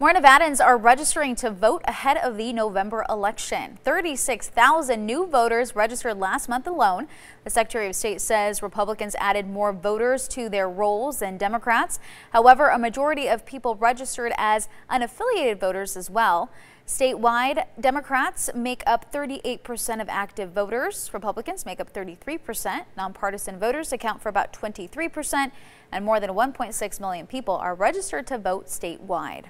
More Nevadans are registering to vote ahead of the November election. 36,000 new voters registered last month alone. The Secretary of State says Republicans added more voters to their rolls than Democrats. However, a majority of people registered as unaffiliated voters as well. Statewide, Democrats make up 38% of active voters. Republicans make up 33%. Nonpartisan voters account for about 23%, and more than 1.6 million people are registered to vote statewide.